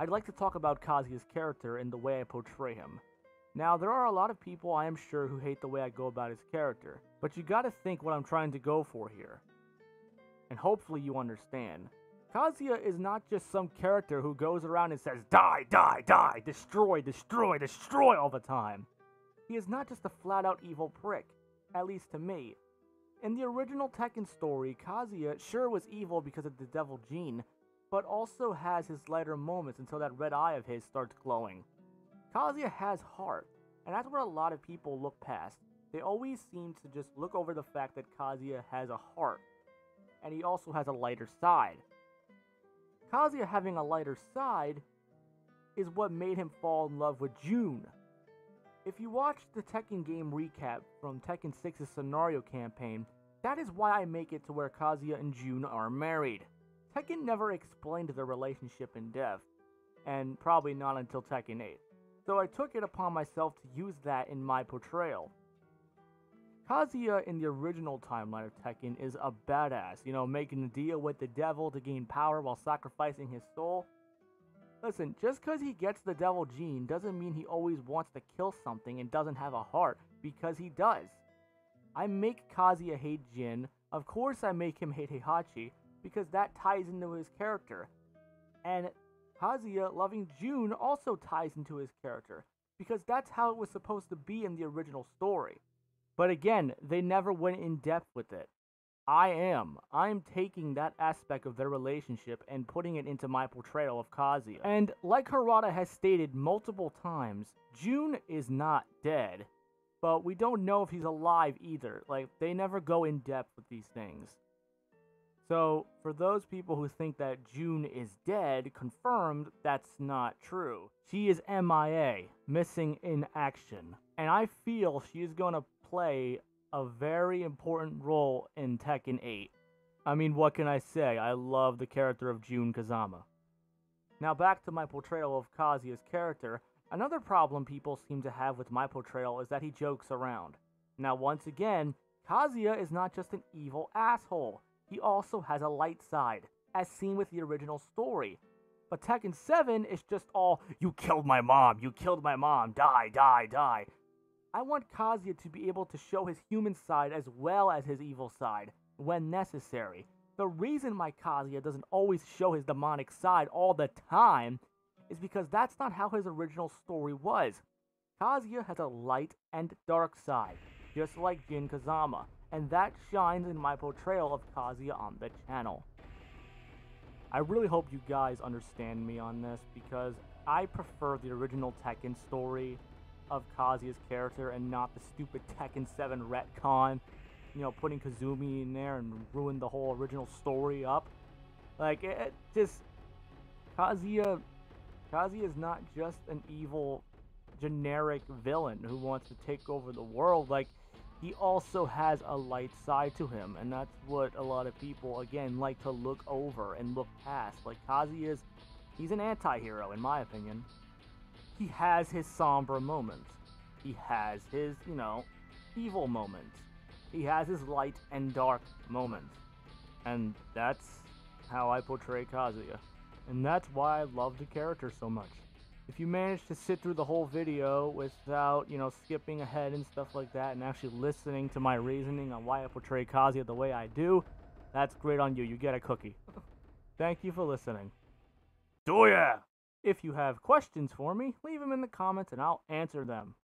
I'd like to talk about Kazuya's character and the way I portray him. Now, there are a lot of people I am sure who hate the way I go about his character, but you gotta think what I'm trying to go for here. And hopefully you understand. Kazuya is not just some character who goes around and says, Die, die, die, destroy, destroy, destroy all the time. He is not just a flat out evil prick, at least to me. In the original Tekken story, Kazuya sure was evil because of the devil gene, but also has his lighter moments until that red eye of his starts glowing. Kazuya has heart, and that's what a lot of people look past. They always seem to just look over the fact that Kazuya has a heart, and he also has a lighter side. Kazuya having a lighter side is what made him fall in love with June. If you watch the Tekken game recap from Tekken 6's scenario campaign, that is why I make it to where Kazuya and June are married. Tekken never explained their relationship in depth, and probably not until Tekken 8, so I took it upon myself to use that in my portrayal. Kazuya in the original timeline of Tekken is a badass, you know, making a deal with the devil to gain power while sacrificing his soul. Listen, just because he gets the devil gene doesn't mean he always wants to kill something and doesn't have a heart, because he does. I make Kazuya hate Jin, of course I make him hate Heihachi, because that ties into his character. And Kazuya loving June also ties into his character, because that's how it was supposed to be in the original story. But again, they never went in depth with it. I am. I'm taking that aspect of their relationship and putting it into my portrayal of Kazuya. And like Harada has stated multiple times, June is not dead. But we don't know if he's alive either. Like, they never go in depth with these things. So, for those people who think that June is dead, confirmed that's not true. She is MIA, missing in action. And I feel she is going to play a very important role in Tekken 8. I mean, what can I say? I love the character of June Kazama. Now, back to my portrayal of Kazuya's character. Another problem people seem to have with my portrayal is that he jokes around. Now, once again, Kazuya is not just an evil asshole he also has a light side, as seen with the original story. But Tekken 7 is just all, you killed my mom, you killed my mom, die, die, die. I want Kazuya to be able to show his human side as well as his evil side, when necessary. The reason my Kazuya doesn't always show his demonic side all the time is because that's not how his original story was. Kazuya has a light and dark side, just like Jin Kazama and that shines in my portrayal of Kazuya on the channel. I really hope you guys understand me on this because I prefer the original Tekken story of Kazuya's character and not the stupid Tekken 7 retcon, you know, putting Kazumi in there and ruin the whole original story up. Like, it just, Kazuya, Kazuya is not just an evil, generic villain who wants to take over the world. Like, he also has a light side to him, and that's what a lot of people, again, like to look over and look past. Like, Kazi is, he's an anti-hero, in my opinion. He has his somber moments. He has his, you know, evil moments. He has his light and dark moments. And that's how I portray Kazuya. And that's why I love the character so much. If you manage to sit through the whole video without, you know, skipping ahead and stuff like that and actually listening to my reasoning on why I portray Kazuya the way I do, that's great on you. You get a cookie. Thank you for listening. Do ya? If you have questions for me, leave them in the comments and I'll answer them.